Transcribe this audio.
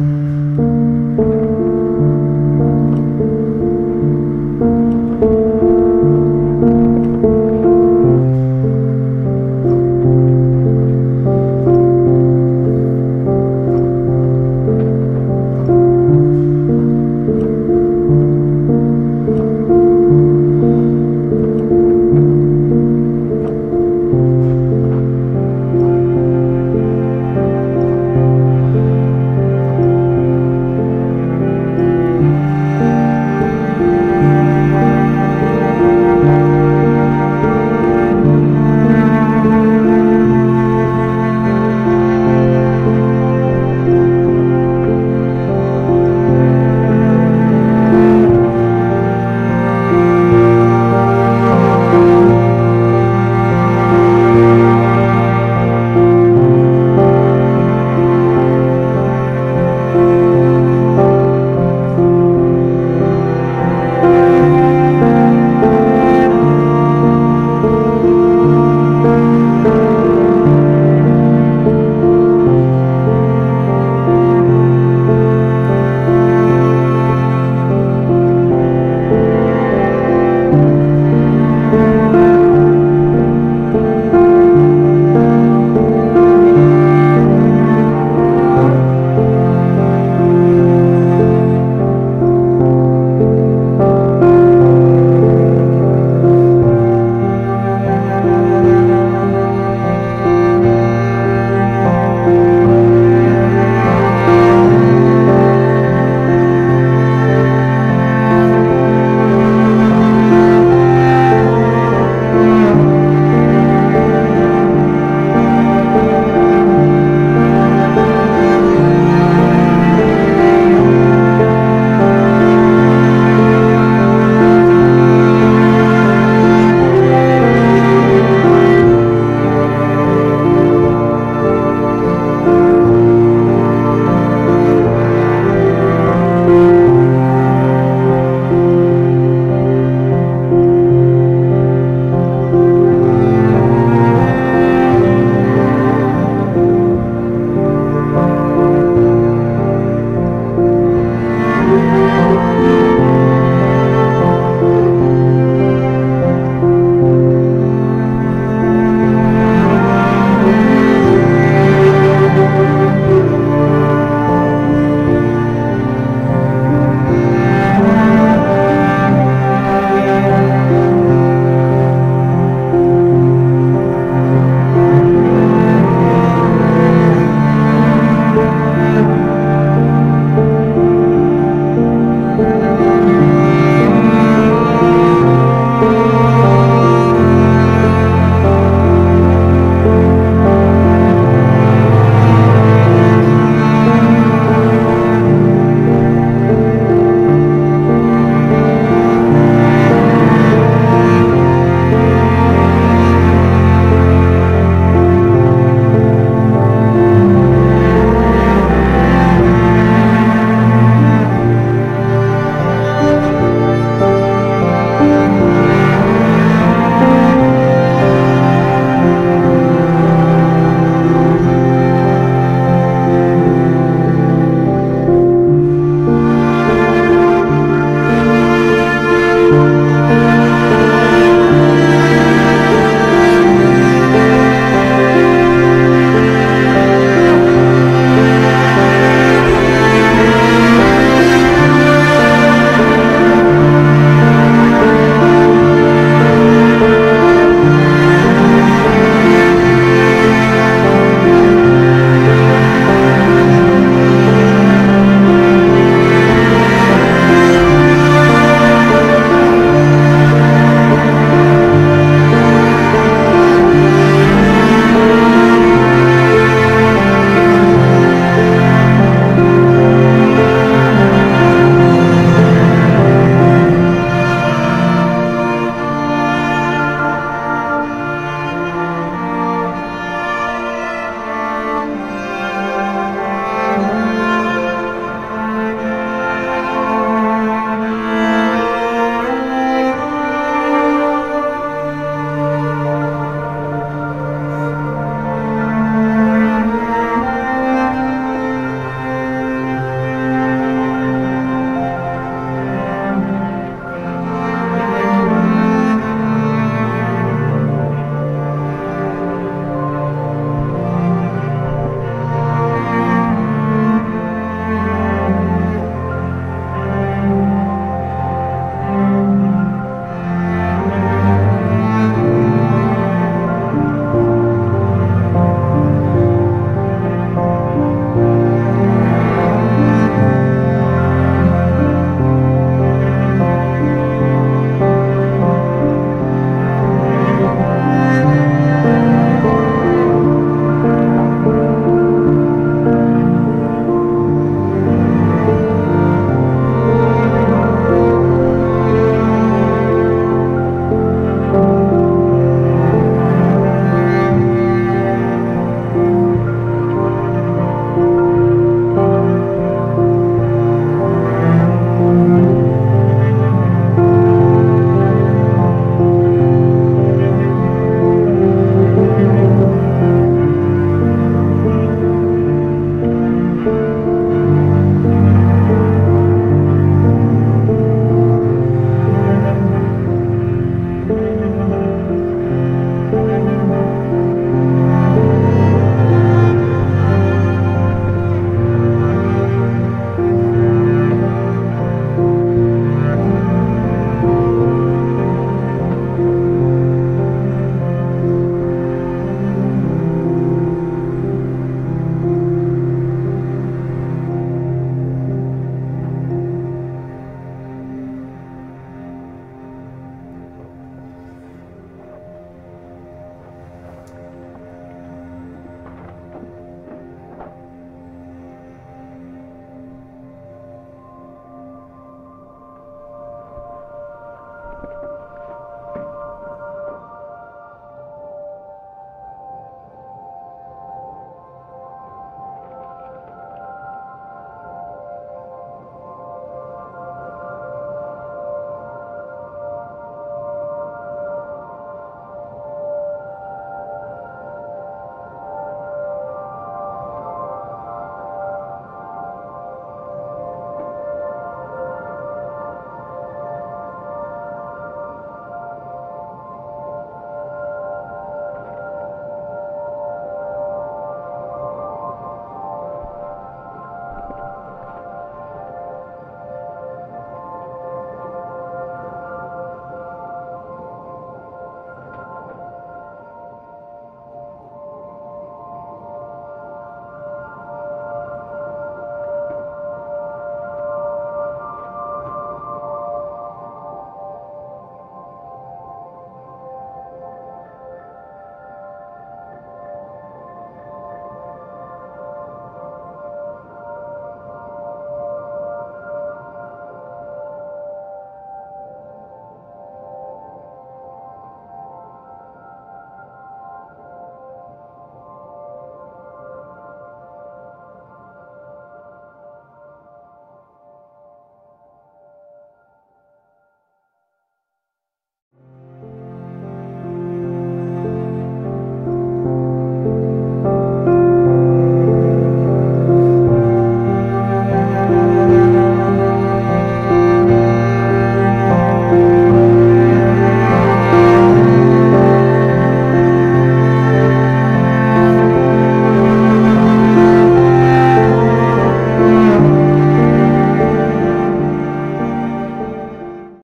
you.